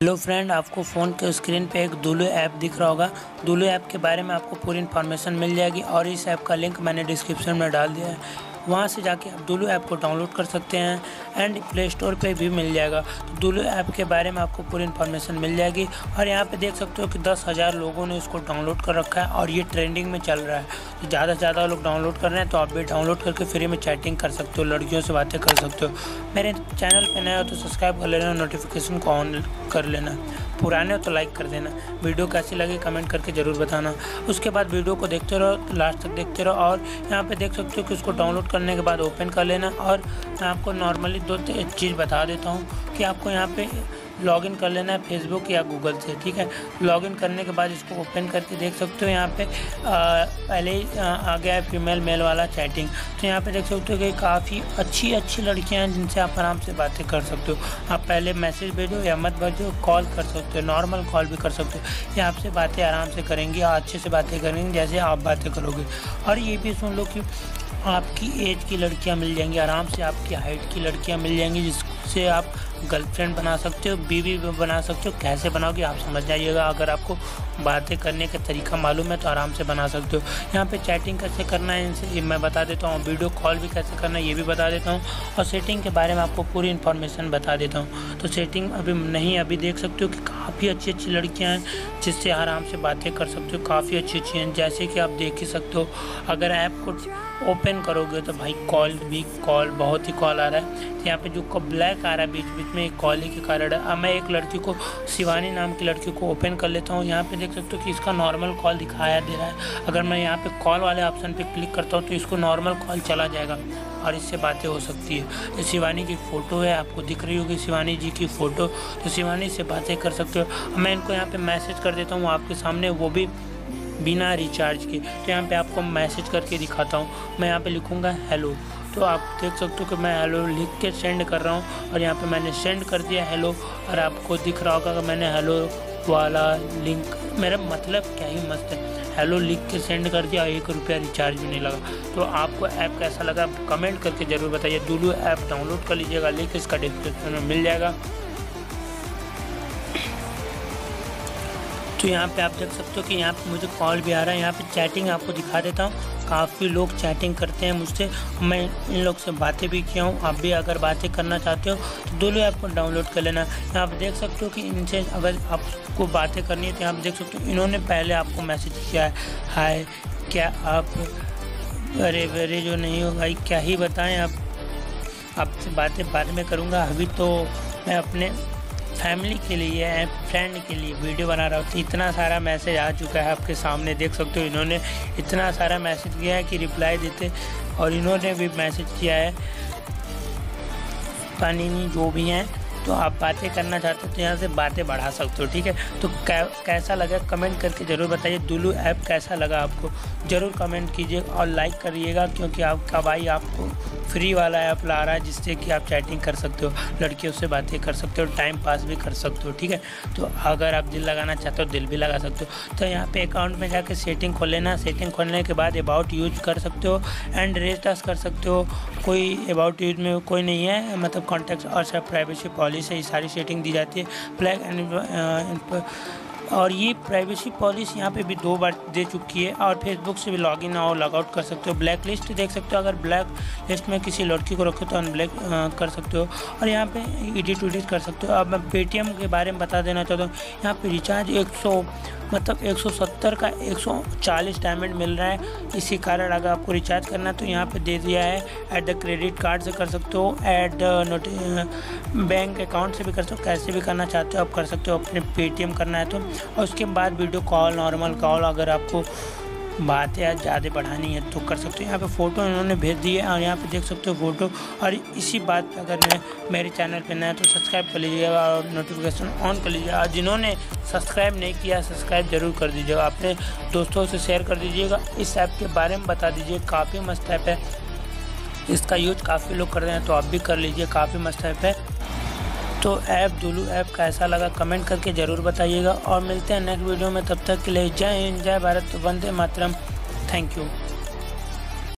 Hello friend, आपको phone के screen पे एक दुलू ऐप दिख रहा होगा। दुलू ऐप के बारे में आपको पूरी इन्फॉर्मेशन मिल जाएगी और इस ऐप का लिंक मैंने डिस्क्रिप्शन में डाल दिया है। वहाँ से जाके आप दुलू ऐप को डाउनलोड कर सकते हैं एंड प्ले स्टोर पर भी मिल जाएगा। तो दुलू ऐप के बारे में आपको पूरी इन्फॉर्मेशन मिल जाएगी और यहाँ पे देख सकते हो कि दस हज़ार लोगों ने इसको डाउनलोड कर रखा है और ये ट्रेंडिंग में चल रहा है। तो ज़्यादा से ज़्यादा लोग डाउनलोड कर रहे हैं तो आप भी डाउनलोड करके फ्री में चैटिंग कर सकते हो, लड़कियों से बातें कर सकते हो। मेरे चैनल पर नया हो तो सब्सक्राइब कर लेना नोटिफिकेशन को ऑन कर लेना। पुराने हो तो लाइक कर देना। वीडियो कैसी लगी कमेंट करके ज़रूर बताना। उसके बाद वीडियो को देखते रहो लास्ट तक देखते रहो और यहाँ पे देख सकते हो कि उसको डाउनलोड करने के बाद ओपन कर लेना। और मैं आपको नॉर्मली दो चीज़ बता देता हूँ कि आपको यहाँ पे लॉगिन कर लेना है फेसबुक या गूगल से ठीक है? लॉगिन करने के बाद इसको ओपन करके देख सकते हो यहाँ पे आ, पहले ही आ गया है फीमेल मेल वाला चैटिंग तो यहाँ पे देख सकते हो कि काफ़ी अच्छी अच्छी लड़कियाँ हैं जिनसे आप आराम से बातें कर सकते हो। आप पहले मैसेज भेजो या मत भेजो कॉल कर सकते हो नॉर्मल कॉल भी कर सकते हो। ये आपसे बातें आराम से करेंगी अच्छे से बातें करेंगी जैसे आप बातें करोगे। और ये भी सुन लो कि आपकी एज की लड़कियाँ मिल जाएँगी, आराम से आपकी हाइट की लड़कियाँ मिल जाएँगी, जिससे आप गर्लफ्रेंड बना सकते हो, बीवी बना सकते हो, कैसे बनाओगे आप समझ जाइएगा। अगर आपको बातें करने का तरीका मालूम है तो आराम से बना सकते हो। यहाँ पे चैटिंग कैसे करना है इनसे मैं बता देता हूँ वीडियो कॉल भी कैसे करना है, ये भी बता देता हूँ, और सेटिंग के बारे में आपको पूरी इन्फॉर्मेशन बता देता हूँ। तो सेटिंग अभी नहीं, अभी देख सकते हो कि काफ़ी अच्छी अच्छी लड़कियाँ हैं, जिससे आराम से बातें कर सकते हो, काफ़ी अच्छी अच्छी हैं, जैसे कि आप देख ही सकते हो। अगर ऐप को ओपन करोगे तो भाई कॉल भी कॉल, बहुत ही कॉल आ रहा है। तो यहाँ पे जो ब्लैक आ रहा है बीच बीच में एक कॉल ही के कारण। है अब मैं एक लड़की को, शिवानी नाम की लड़की को ओपन कर लेता हूँ। यहाँ पे देख सकते हो कि इसका नॉर्मल कॉल दिखाया दे रहा है। अगर मैं यहाँ पे कॉल वाले ऑप्शन पे क्लिक करता हूँ तो इसको नॉर्मल कॉल चला जाएगा और इससे बातें हो सकती है। तो शिवानी की फ़ोटो है, आपको दिख रही होगी शिवानी जी की फ़ोटो तो शिवानी से बातें कर सकते हो। मैं इनको यहाँ पे मैसेज कर देता हूँ, आपके सामने वो भी बिना रिचार्ज के। तो यहाँ पे आपको मैसेज करके दिखाता हूँ। मैं यहाँ पे लिखूँगा हेलो तो आप देख सकते हो कि मैं हेलो लिख के सेंड कर रहा हूँ और यहाँ पे मैंने सेंड कर दिया हेलो और आपको दिख रहा होगा कि मैंने हेलो वाला लिंक मेरा मतलब क्या ही मस्त है। हेलो लिख के सेंड कर दिया एक रुपया रिचार्ज भी नहीं लगा। तो आपको ऐप कैसा लगा कमेंट करके ज़रूर बताइए। डूलू ऐप डाउनलोड कर लीजिएगा लिंक इसका डिस्क्रिप्शन में मिल जाएगा। तो यहाँ पे आप देख सकते हो कि यहाँ पे मुझे कॉल भी आ रहा है। यहाँ पे चैटिंग आपको दिखा देता हूँ। काफ़ी लोग चैटिंग करते हैं मुझसे। मैं इन लोग से बातें भी किया हूँ। आप भी अगर बातें करना चाहते हो तो दोनों ऐप को डाउनलोड कर लेना। यहाँ पे देख सकते हो कि इनसे अगर आपको बातें करनी है तो यहाँ देख सकते हो, इन्होंने पहले आपको मैसेज किया है। हाय, क्या आप, अरे अरे, जो नहीं हो भाई, क्या ही बताएँ आप? आपसे बातें बाद में करूँगा। अभी तो मैं अपने फैमिली के लिए एंड फ्रेंड के लिए वीडियो बना रहा हूँ। तो इतना सारा मैसेज आ चुका है आपके सामने, देख सकते हो इन्होंने इतना सारा मैसेज किया है कि रिप्लाई देते और इन्होंने भी मैसेज किया है। पानी जो भी हैं तो आप बातें करना चाहते हो तो यहाँ से बातें बढ़ा सकते हो ठीक है? तो कै, कैसा लगा कमेंट करके ज़रूर बताइए। दुलू ऐप कैसा लगा आपको? ज़रूर कमेंट कीजिए और लाइक करिएगा क्योंकि आपका भाई आपको फ्री वाला ऐप ला रहा है जिससे कि आप चैटिंग कर सकते हो लड़कियों से बातें कर सकते हो टाइम पास भी कर सकते हो ठीक है? तो अगर आप दिल लगाना चाहते हो दिल भी लगा सकते हो। तो यहाँ पे अकाउंट में जाके सेटिंग खोल लेना। सेटिंग खोलने के बाद अबाउट यूज़ कर सकते हो एंड रेस्टास कर सकते हो। कोई अबाउट यूज़ में कोई नहीं है मतलब कॉन्टैक्ट और सब प्राइवेसी पॉलिसी सारी सेटिंग दी जाती है। फ्लैग एंड और ये प्राइवेसी पॉलिसी यहाँ पे भी दो बार दे चुकी है और फेसबुक से भी लॉगिन और लॉगआउट कर सकते हो। ब्लैक लिस्ट देख सकते हो। अगर ब्लैक लिस्ट में किसी लड़की को रखो तो अनब्लैक कर सकते हो। और यहाँ पे एडिट उडिट कर सकते हो। अब मैं पेटीएम के बारे में बता देना चाहता हूँ। यहाँ पे रिचार्ज एक सौ मतलब 170 का 140 डायमंड मिल रहा है। इसी कारण अगर आपको रिचार्ज करना है तो यहाँ पे दे दिया है। ऐड द क्रेडिट कार्ड से कर सकते हो। ऐड नोटि बैंक अकाउंट से भी कर सकते हो। कैसे भी करना चाहते हो आप कर सकते हो। अपने पेटीएम करना है तो और उसके बाद वीडियो कॉल नॉर्मल कॉल अगर आपको बातें आज ज़्यादा बढ़ानी है तो कर सकते हो। यहाँ पे फ़ोटो इन्होंने भेज दी है और यहाँ पे देख सकते हो फ़ोटो और इसी बात पे अगर मैं, मेरे चैनल पे नया तो सब्सक्राइब कर लीजिएगा और नोटिफिकेशन ऑन कर लीजिएगा। और जिन्होंने सब्सक्राइब नहीं किया सब्सक्राइब ज़रूर कर दीजिएगा। अपने दोस्तों से शेयर कर दीजिएगा। इस ऐप के बारे में बता दीजिए। काफ़ी मस्त ऐप है। इसका यूज़ काफ़ी लोग कर रहे हैं तो आप भी कर लीजिए। काफ़ी मस्त ऐप है। तो ऐप, दुलू ऐप कैसा लगा कमेंट करके ज़रूर बताइएगा और मिलते हैं नेक्स्ट वीडियो में, तब तक के लिए जय हिंद, जय भारत, वंदे मातरम। Thank you